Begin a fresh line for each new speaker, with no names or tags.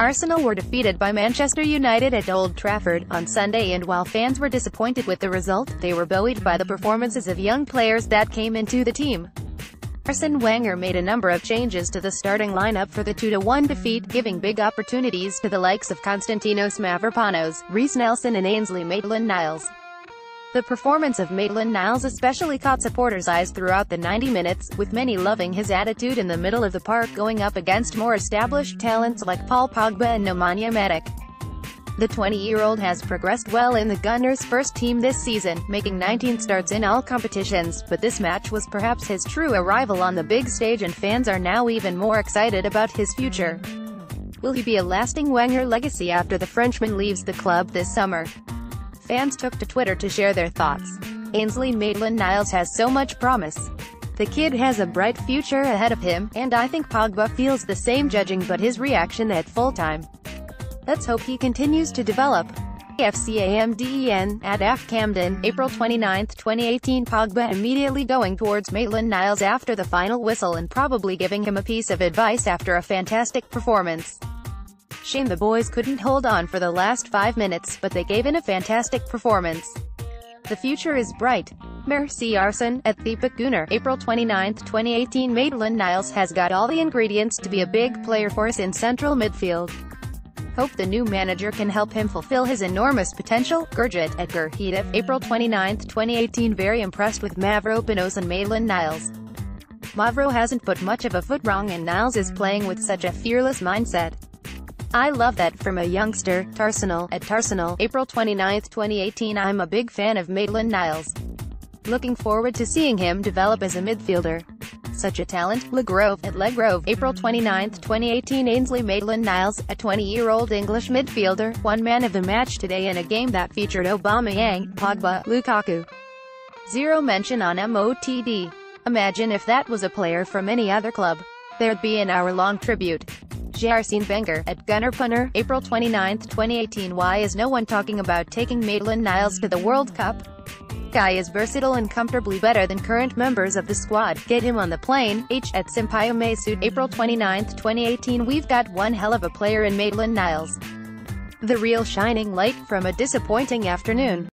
Arsenal were defeated by Manchester United at Old Trafford on Sunday and while fans were disappointed with the result, they were buoyed by the performances of young players that came into the team. Arsene Wenger made a number of changes to the starting lineup for the 2-1 defeat, giving big opportunities to the likes of Konstantinos Mavropanos, Reiss Nelson and Ainsley Maitland-Niles. The performance of Maitland-Niles especially caught supporters' eyes throughout the 90 minutes, with many loving his attitude in the middle of the park going up against more established talents like Paul Pogba and Nemanja Matic. The 20-year-old has progressed well in the Gunners' first team this season, making 19 starts in all competitions, but this match was perhaps his true arrival on the big stage and fans are now even more excited about his future. Will he be a lasting Wenger legacy after the Frenchman leaves the club this summer? Fans took to Twitter to share their thoughts. Ainsley Maitland-Niles has so much promise. The kid has a bright future ahead of him, and I think Pogba feels the same judging but his reaction at full time. Let's hope he continues to develop. FCAMDEN, at AF Camden, April 29, 2018 Pogba immediately going towards Maitland-Niles after the final whistle and probably giving him a piece of advice after a fantastic performance. Shame the boys couldn't hold on for the last five minutes, but they gave in a fantastic performance. The future is bright. Mercy Arsene, at Deepak Gunner, April 29, 2018 Maitland-Niles has got all the ingredients to be a big player for us in central midfield. Hope the new manager can help him fulfill his enormous potential. Gurjit, at Gurhitov, April 29, 2018 Very impressed with Mavropanos and Maitland-Niles. Mavro hasn't put much of a foot wrong and Niles is playing with such a fearless mindset. I love that from a youngster, Tarsenal, at Tarsenal, April 29, 2018 I'm a big fan of Maitland-Niles. Looking forward to seeing him develop as a midfielder. Such a talent, Legrove, at Legrove, April 29, 2018 Ainsley Maitland-Niles, a 20-year-old English midfielder, one man of the match today in a game that featured Aubameyang, Pogba, Lukaku. Zero mention on MOTD. Imagine if that was a player from any other club. There'd be an hour-long tribute. Arsene Wenger, at Gunner Punner, April 29, 2018 Why is no one talking about taking Maitland-Niles to the World Cup? Guy is versatile and comfortably better than current members of the squad. Get him on the plane. H. at Sampaio Mesut, April 29, 2018 We've got one hell of a player in Maitland-Niles. The real shining light from a disappointing afternoon.